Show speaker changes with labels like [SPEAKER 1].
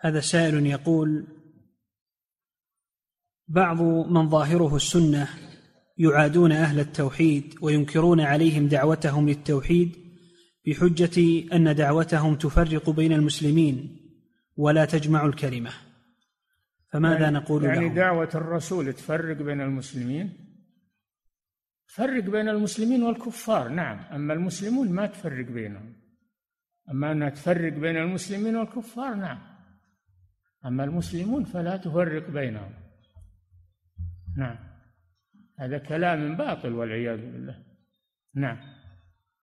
[SPEAKER 1] هذا سائل يقول بعض من ظاهره السنة يعادون أهل التوحيد وينكرون عليهم دعوتهم للتوحيد بحجة أن دعوتهم تفرق بين المسلمين ولا تجمع الكلمة. فماذا
[SPEAKER 2] يعني
[SPEAKER 1] نقول
[SPEAKER 2] يعني
[SPEAKER 1] لهم؟
[SPEAKER 2] دعوة الرسول تفرق بين المسلمين؟ تفرق بين المسلمين والكفار نعم. أما المسلمون ما تفرق بينهم. أما أنها تفرق بين المسلمين والكفار نعم. أما المسلمون فلا تفرق بينهم. نعم. هذا كلام باطل والعياذ بالله. نعم.